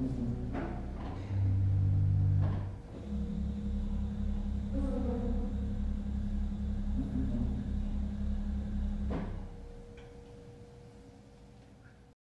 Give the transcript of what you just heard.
Mm-hmm.